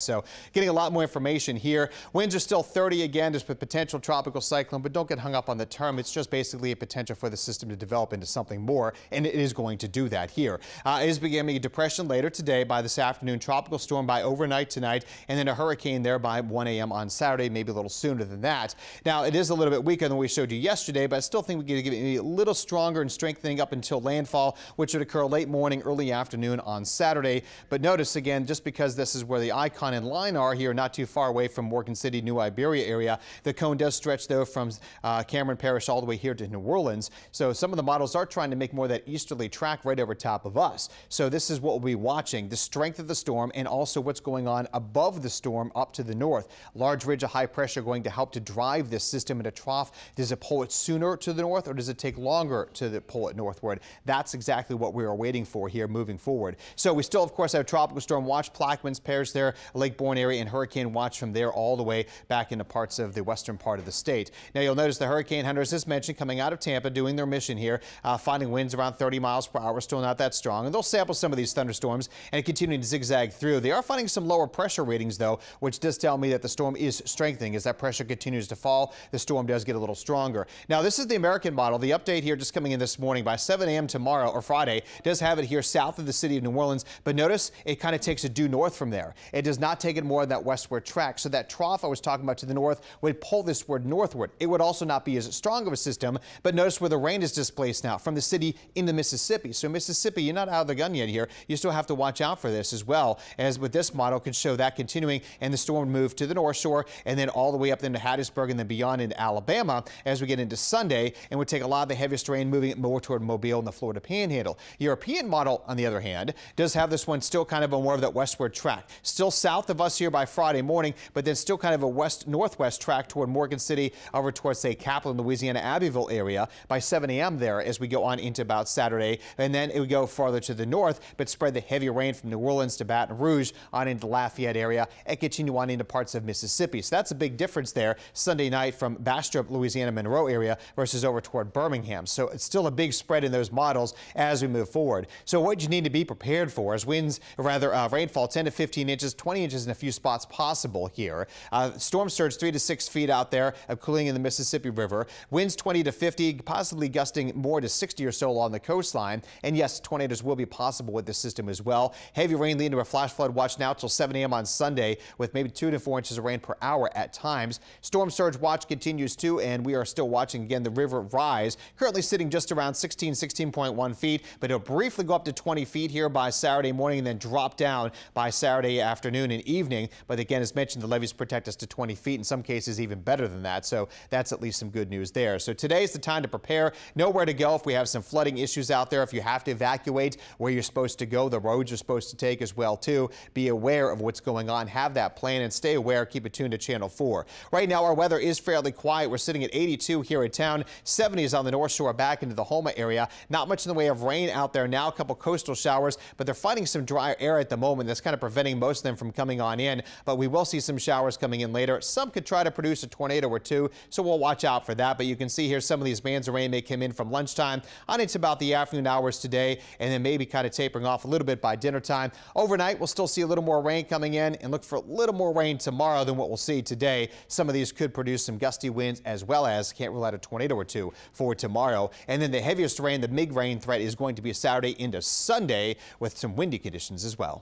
So getting a lot more information here. Winds are still 30 again, just with potential tropical cyclone, but don't get hung up on the term. It's just basically a potential for the system to develop into something more, and it is going to do that here. Uh, it is beginning a depression later today by this afternoon, tropical storm by overnight tonight, and then a hurricane there by 1 a.m. on Saturday, maybe a little sooner than that. Now, it is a little bit weaker than we showed you yesterday, but I still think we get a little stronger and strengthening up until landfall, which would occur late morning, early afternoon on Saturday. But notice again, just because this is where the icon and line are here, not too far away from Morgan City, New Iberia area. The cone does stretch, though, from uh, Cameron Parish all the way here to New Orleans. So some of the models are trying to make more of that easterly track right over top of us. So this is what we'll be watching, the strength of the storm and also what's going on above the storm up to the north. Large ridge of high pressure going to help to drive this system in a trough. Does it pull it sooner to the north or does it take longer to pull it northward? That's exactly what we are waiting for here moving forward. So we still, of course, have tropical storm watch, Plaquemines Parish there, Lake Borgne area and hurricane watch from there all the way back into parts of the western part of the state. Now you'll notice the hurricane hunters, as mentioned, coming out of Tampa doing their mission here, uh, finding winds around 30 miles per hour, still not that strong. And they'll sample some of these thunderstorms and continuing to zigzag through. They are finding some lower pressure ratings, though, which does tell me that the storm is strengthening. As that pressure continues to fall, the storm does get a little stronger. Now, this is the American model. The update here just coming in this morning by 7 a.m. tomorrow or Friday does have it here south of the city of New Orleans. But notice it kind of takes a due north from there. It does not take it more than that westward track. So that trough I was talking about to the north would pull this word northward. It would also not be as strong of a system, but notice where the rain is displaced now from the city into Mississippi. So Mississippi, you're not out of the gun yet here. You still have to watch out for this as well, as with this model could show that continuing and the storm move to the north shore and then all the way up into Hattiesburg and then beyond into Alabama as we get into Sunday and would take a lot of the heaviest rain moving it more toward Mobile and the Florida Panhandle. European model, on the other hand, does have this one still kind of a more of that westward track. Still south of us here by Friday morning, but then still kind of a west northwest track toward Morgan City over towards, say, Kaplan, Louisiana, Abbeville area by 7 a.m. there as we go on into about Saturday. And then it would go farther to the north, but spread the heavy rain from New Orleans to Baton Rouge on into Lafayette area and continue on into parts of Mississippi. So that's a big difference there Sunday night from Bastrop, Louisiana, Monroe area versus over toward Birmingham. So it's still a big spread in those models as we move forward. So what you need to be prepared for is winds, rather uh, rainfall 10 to 15 inches, 20 inches in a few spots possible here. Uh, storm surge 3 to 6 feet out there, uh, cooling in the Mississippi River. Winds 20 to 50, possibly gusting more to 60 or so along the coastline. And yes, tornadoes will be possible with this system as well. Heavy rain leading to a flash flood watch now till 7 a.m. on Sunday with maybe 2 to 4 inches of rain per hour at times. Storm surge watch continues too, and we are still watching again the river rise. Currently sitting just around 16, 16.1 feet, but it'll briefly go up to 20 feet here by Saturday morning and then drop down by Saturday afternoon and evening. But again, as mentioned, the levees protect us to 20 feet, in some cases even better than that. So that's at least some good news there. So today's the time to prepare. Know where to go if we have some flooding issues out there. If you have to evacuate where you're supposed to go, the roads you're supposed to take as well too. Be aware of what's going on. Have that plan and stay aware. Keep it tuned to Channel 4. Right now, our weather is fairly quiet. We're sitting at 82 here in town. 70s on the North Shore back into the Houma area. Not much in the way of rain out there now. A couple coastal showers, but they're finding some dry air at the moment. That's kind of preventing most of them from coming on in. But we will see some showers coming in later. Some could try to produce a tornado or two, so we'll watch out for that. But you can see here some of these bands of rain may come in from lunchtime on into about the afternoon hours today, and then maybe kind of tapering off a little bit by dinner time. Overnight, we'll still see a little more rain coming in and look for a little more rain tomorrow than what we'll see today. Some of these could produce some gusty winds as well as can't rule out a tornado or two for tomorrow. And then the heaviest rain, the MIG rain threat is going to be a Saturday into Sunday with some windy conditions as well.